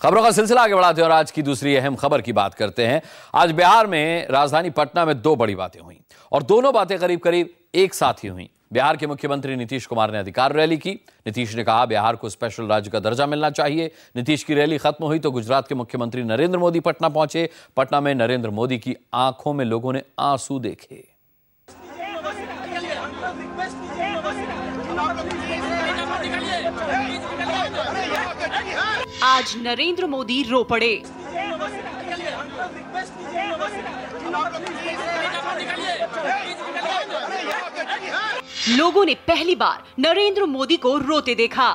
खबरों का सिलसिला आगे बढ़ाते हैं और आज की दूसरी अहम खबर की बात करते हैं। आज बिहार में राजधानी पटना में दो बड़ी बातें हुई और दोनों बातें करीब करीब एक साथ ही हुई। बिहार के मुख्यमंत्री नीतीश कुमार ने अधिकार रैली की। नीतीश ने कहा, बिहार को स्पेशल राज्य का दर्जा मिलना चाहिए। नीतीश की रैली खत्म हुई तो गुजरात के मुख्यमंत्री नरेंद्र मोदी पटना पहुँचे। पटना में नरेंद्र मोदी की आँखों में लोगों ने आँसू देखे। आज नरेंद्र मोदी रो पड़े। लोगों ने पहली बार नरेंद्र मोदी को रोते देखा।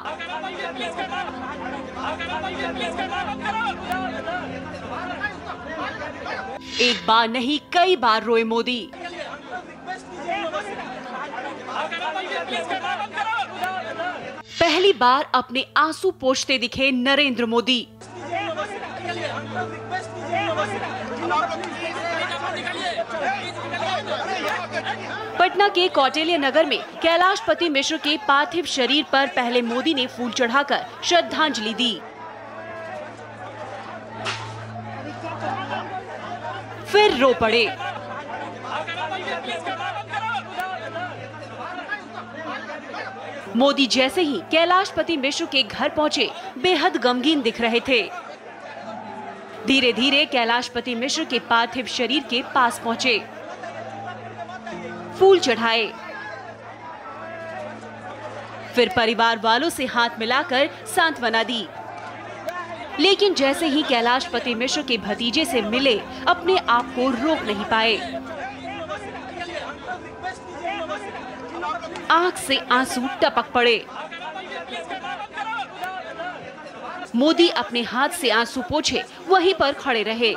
एक बार नहीं, कई बार रोए मोदी। पहली बार अपने आँसू पोछते दिखे नरेंद्र मोदी। पटना के कौटिल्य नगर में कैलाशपति मिश्र के पार्थिव शरीर पर पहले मोदी ने फूल चढ़ाकर श्रद्धांजलि दी। फिर रो पड़े। मोदी जैसे ही कैलाशपति मिश्र के घर पहुँचे, बेहद गमगीन दिख रहे थे। धीरे धीरे कैलाशपति मिश्र के पार्थिव शरीर के पास पहुँचे। फूल चढ़ाए। फिर परिवार वालों से हाथ मिलाकर सांत्वना दी। लेकिन जैसे ही कैलाशपति मिश्र के भतीजे से मिले, अपने आप को रोक नहीं पाए। आँख से आँसू टपक पड़े। मोदी अपने हाथ से आँसू पोछे, वहीं पर खड़े रहे।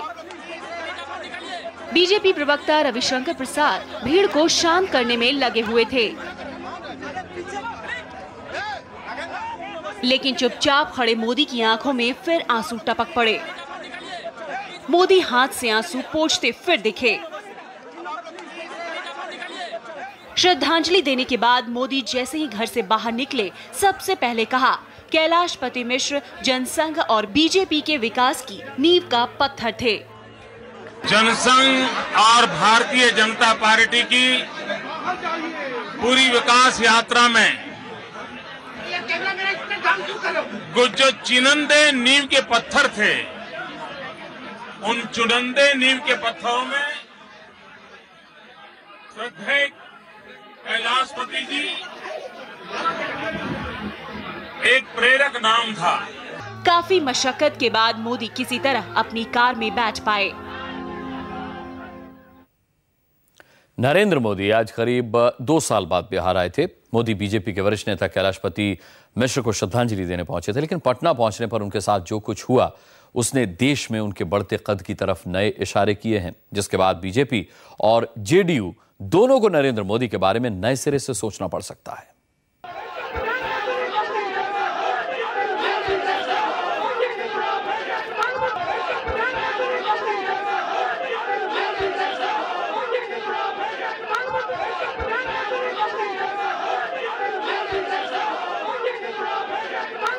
बीजेपी प्रवक्ता रविशंकर प्रसाद भीड़ को शांत करने में लगे हुए थे। लेकिन चुपचाप खड़े मोदी की आँखों में फिर आँसू टपक पड़े। मोदी हाथ से आँसू पोछते फिर दिखे। श्रद्धांजलि देने के बाद मोदी जैसे ही घर से बाहर निकले, सबसे पहले कहा कैलाश पति मिश्र जनसंघ और बीजेपी के विकास की नींव का पत्थर थे। जनसंघ और भारतीय जनता पार्टी की पूरी विकास यात्रा में जो चुनंदे नींव के पत्थर थे। उन चुनंदे नींव के पत्थरों में श्रद्धेय कैलाशपति जी एक प्रेरक नाम था। काफ़ी मशक्कत के बाद मोदी किसी तरह अपनी कार में बैठ पाए। नरेंद्र मोदी आज करीब दो साल बाद बिहार आए थे। मोदी बीजेपी के वरिष्ठ नेता कैलाशपति मिश्र को श्रद्धांजलि देने पहुँचे थे लेकिन पटना पहुँचने पर उनके साथ जो कुछ हुआ उसने देश में उनके बढ़ते कद की तरफ़ नए इशारे किए हैं जिसके बाद बीजेपी और जेडीयू दोनों को नरेंद्र मोदी के बारे में नए सिरे से सोचना पड़ सकता है।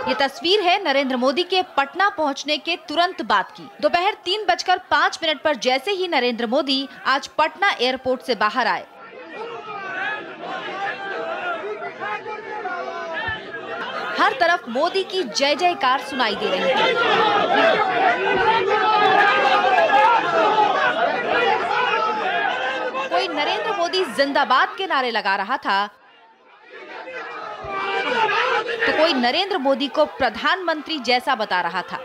ये तस्वीर है नरेंद्र मोदी के पटना पहुँचने के तुरंत बाद की। दोपहर तीन बजकर पाँच मिनट पर जैसे ही नरेंद्र मोदी आज पटना एयरपोर्ट से बाहर आए। हर तरफ़ मोदी की जय जयकार सुनाई दे रही है। कोई नरेंद्र मोदी जिंदाबाद के नारे लगा रहा था तो कोई नरेंद्र मोदी को प्रधानमंत्री जैसा बता रहा था।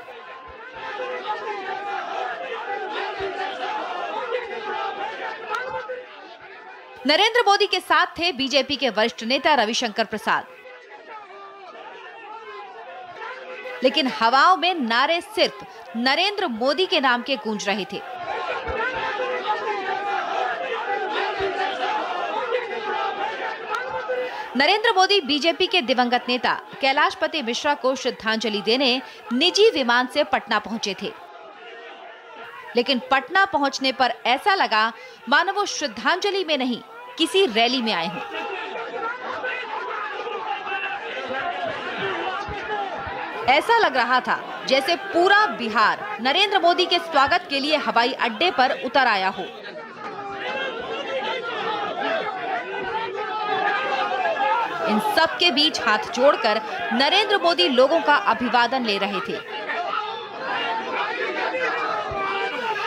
नरेंद्र मोदी के साथ थे बीजेपी के वरिष्ठ नेता रविशंकर प्रसाद। लेकिन हवाओं में नारे सिर्फ़ नरेंद्र मोदी के नाम के गूंज रहे थे। नरेंद्र मोदी बीजेपी के दिवंगत नेता कैलाशपति मिश्रा को श्रद्धांजलि देने निजी विमान से पटना पहुँचे थे। लेकिन पटना पहुँचने पर ऐसा लगा, मानो वो श्रद्धांजलि में नहीं, किसी रैली में आए हों। ऐसा लग रहा था जैसे पूरा बिहार नरेंद्र मोदी के स्वागत के लिए हवाई अड्डे पर उतर आया हो। इन सब के बीच हाथ जोड़कर नरेंद्र मोदी लोगों का अभिवादन ले रहे थे।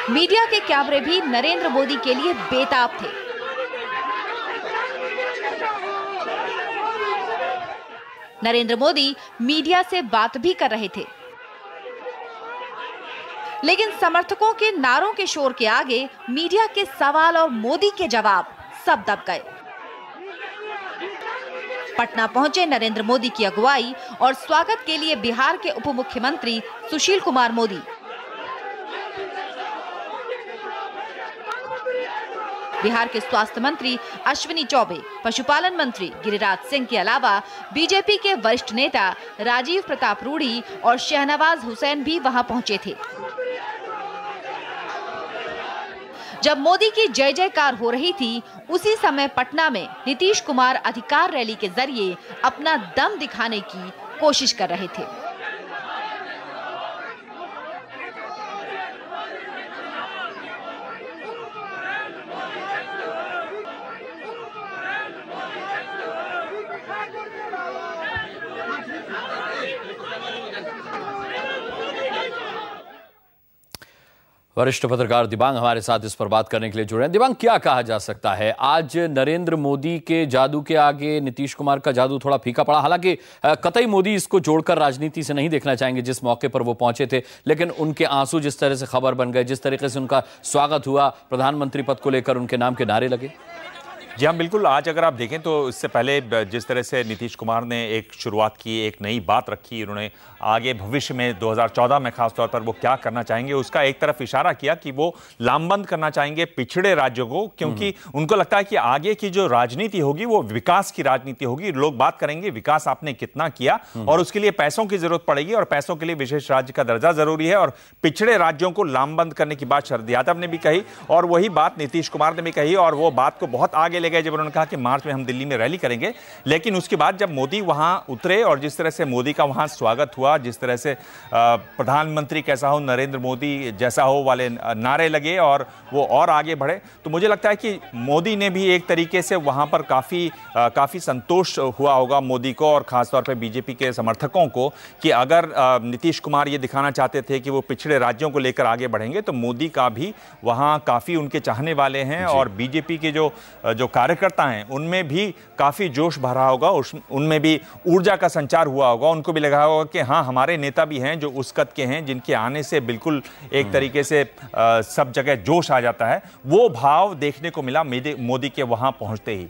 मीडिया के कैमरे भी नरेंद्र मोदी के लिए बेताब थे। नरेंद्र मोदी मीडिया से बात भी कर रहे थे। लेकिन समर्थकों के नारों के शोर के आगे मीडिया के सवाल और मोदी के जवाब सब दब गए। पटना पहुँचे नरेंद्र मोदी की अगुवाई और स्वागत के लिए बिहार के उप मुख्यमंत्री सुशील कुमार मोदी। बिहार के स्वास्थ्य मंत्री अश्विनी चौबे, पशुपालन मंत्री गिरिराज सिंह के अलावा बीजेपी के वरिष्ठ नेता राजीव प्रताप रूढ़ी और शहनवाज हुसैन भी वहाँ पहुँचे थे। जब मोदी की जय जयकार हो रही थी, उसी समय पटना में नीतीश कुमार अधिकार रैली के ज़रिए अपना दम दिखाने की कोशिश कर रहे थे। वरिष्ठ पत्रकार दिबांग हमारे साथ इस पर बात करने के लिए जुड़े हैं। दिबांग, क्या कहा जा सकता है? आज नरेंद्र मोदी के जादू के आगे नीतीश कुमार का जादू थोड़ा फीका पड़ा। हालाँकि कतई मोदी इसको जोड़कर राजनीति से नहीं देखना चाहेंगे जिस मौके पर वो पहुँचे थे, लेकिन उनके आँसू जिस तरह से खबर बन गए, जिस तरीके से उनका स्वागत हुआ, प्रधानमंत्री पद को लेकर उनके नाम के नारे लगे। जी हाँ बिल्कुल आज अगर आप देखें तो इससे पहले जिस तरह से नीतीश कुमार ने एक शुरुआत की एक नई बात रखी उन्होंने आगे भविष्य में 2014 में खासतौर पर वो क्या करना चाहेंगे उसका एक तरफ़ इशारा किया कि वो लामबंद करना चाहेंगे पिछड़े राज्यों को क्योंकि हम्म। उनको लगता है कि आगे की जो राजनीति होगी वो विकास की राजनीति होगी लोग बात करेंगे विकास आपने कितना किया हम्म। और उसके लिए पैसों की ज़रूरत पड़ेगी और पैसों के लिए विशेष राज्य का दर्जा ज़रूरी है और पिछड़े राज्यों को लामबंद करने की बात शरद यादव ने भी कही और वही बात नीतीश कुमार ने भी कही और वो बात को बहुत आगे ले गए जब उन्होंने कहा कि मार्च में हम दिल्ली में रैली करेंगे। लेकिन उसके बाद जब मोदी वहाँ उतरे और जिस तरह से मोदी का वहाँ स्वागत हुआ जिस तरह से प्रधानमंत्री कैसा हो नरेंद्र मोदी जैसा हो वाले नारे लगे और वो और आगे बढ़े तो मुझे लगता है कि मोदी ने भी एक तरीके से वहाँ पर काफ़ी काफ़ी संतोष हुआ होगा मोदी को और ख़ासतौर पर बीजेपी के समर्थकों को कि अगर नीतीश कुमार ये दिखाना चाहते थे कि वो पिछड़े राज्यों को लेकर आगे बढ़ेंगे तो मोदी का भी वहाँ काफ़ी उनके चाहने वाले हैं और बीजेपी के जो जो कार्यकर्ता हैं उनमें भी काफ़ी जोश भरा होगा उस उनमें भी ऊर्जा का संचार हुआ होगा। उनको भी लगा होगा कि हाँ हमारे नेता भी हैं जो उस कद के हैं जिनके आने से बिल्कुल एक हम्म। तरीके से आ, सब जगह जोश आ जाता है। वो भाव देखने को मिला मोदी के वहाँ पहुँचते ही।